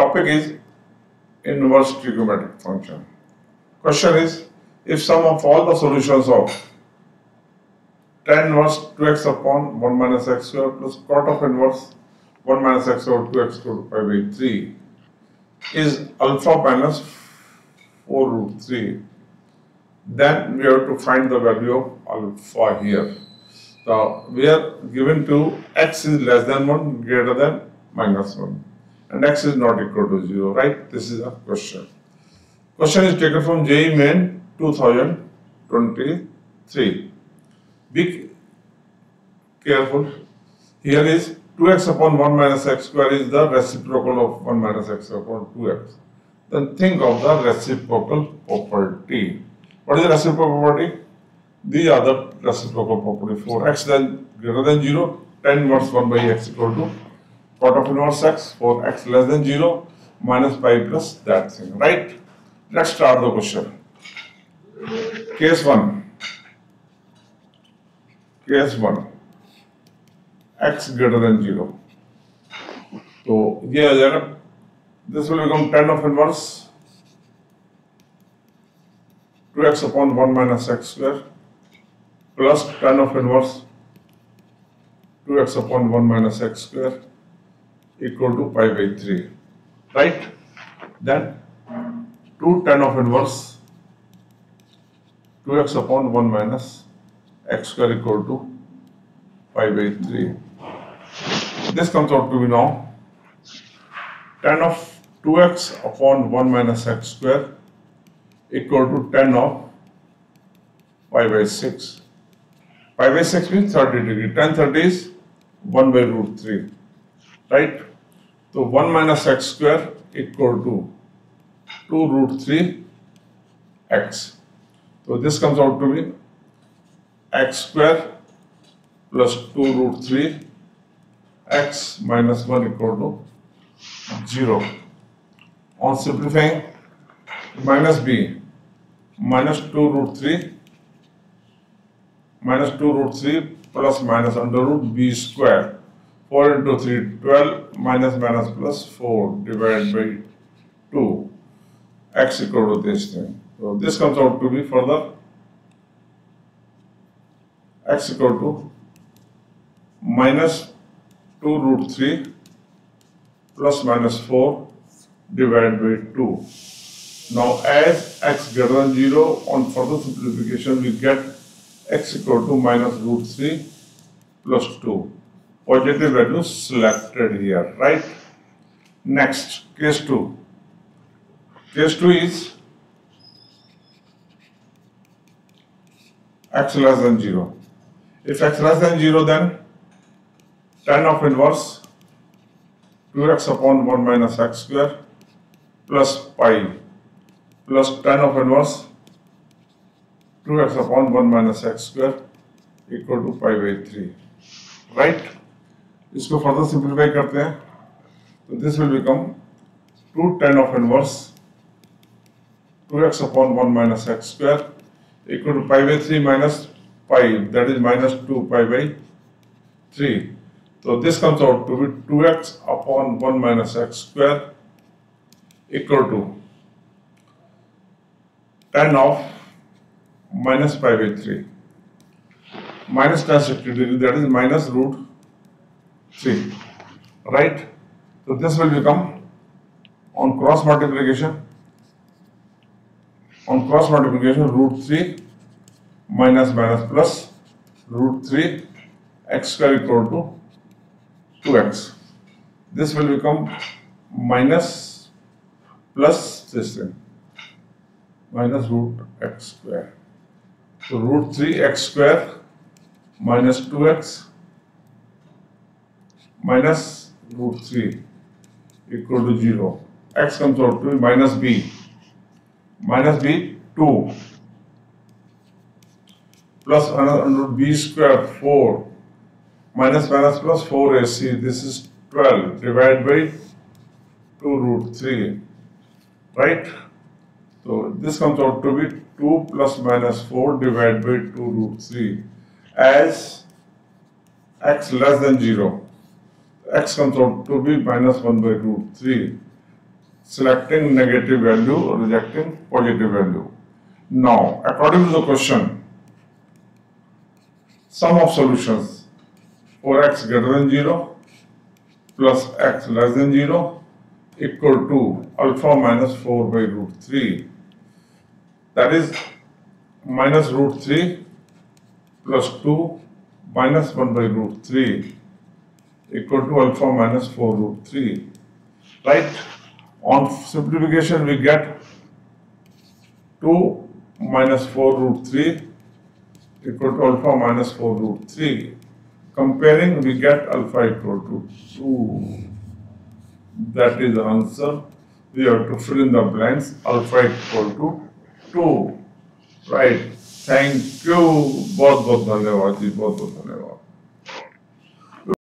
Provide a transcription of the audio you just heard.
Topic is inverse trigonometric function. Question is, if sum of all the solutions of tan inverse 2x upon 1 minus x square plus cot of inverse 1 minus x over 2x to pi by 3 is alpha minus 4 root 3, then we have to find the value of alpha here. So we are given to x is less than 1 greater than minus 1 and x is not equal to 0, right? This is a question. Question is taken from JEE Main 2023. Be careful. Here is 2x upon 1 minus x square is the reciprocal of 1 minus x upon 2x. Then think of the reciprocal property. What is the reciprocal property? These are the reciprocal property. For x then greater than 0, tan inverse 1 by x equal to product inverse x for x less than 0 minus pi plus that thing right let's start the question case 1 case 1 x greater than 0 so here this will become 10 of inverse 2x upon 1 minus x square plus 10 of inverse 2x upon 1 minus x square equal to pi by 3 right then 2 tan of inverse 2x upon 1 minus x square equal to pi by 3 this comes out to be now tan of 2x upon 1 minus x square equal to tan of pi by 6. Pi by 6 means 30 degree. Tan 30 is 1 by root 3. Right? तो one minus x square equal to two root three x. तो this comes out to be x square plus two root three x minus one equal to zero. On simplifying minus b, minus two root three, minus two root three plus minus under root b square. 4 into 3 12 minus minus plus 4 divided by 2 x equal to this thing. So this comes out to be further x equal to minus 2 root 3 plus minus 4 divided by 2. Now as x greater than 0 on further simplification we get x equal to minus root 3 plus 2. Positive value selected here, right? Next, case 2. Case 2 is x less than 0. If x less than 0 then tan of inverse 2x upon 1 minus x square plus pi plus tan of inverse 2x upon 1 minus x square equal to pi by 3 right इसको further simplify करते हैं। तो this will become two tan of inverse two x upon one minus x square equal to pi by three minus pi that is minus two pi by three तो this comes out to be two x upon one minus x square equal to tan of minus pi by three minus tan sixty degree that is minus root 3 right so this will become on cross multiplication on cross multiplication root 3 minus minus plus root 3 x square equal to 2x this will become minus plus this thing minus root x square so root 3 x square minus 2x minus root 3 equal to 0. x comes out to be minus b. Minus b 2 plus under b square 4 minus minus plus 4ac this is 12 divided by 2 root 3 right? So this comes out to be 2 plus minus 4 divided by 2 root 3 as x less than 0 x comes out to be minus 1 by root 3 selecting negative value or rejecting positive value. Now, according to the question, sum of solutions for x greater than 0 plus x less than 0 equal to alpha minus 4 by root 3. That is minus root 3 plus 2 minus 1 by root 3 equal to alpha minus 4 root 3. Right? On simplification we get 2 minus 4 root 3 equal to alpha minus 4 root 3. Comparing we get alpha equal to 2. That is the answer. We have to fill in the blanks alpha equal to 2. Right. Thank you बहुत बहुत धन्यवाद जी बहुत बहुत धन्यवाद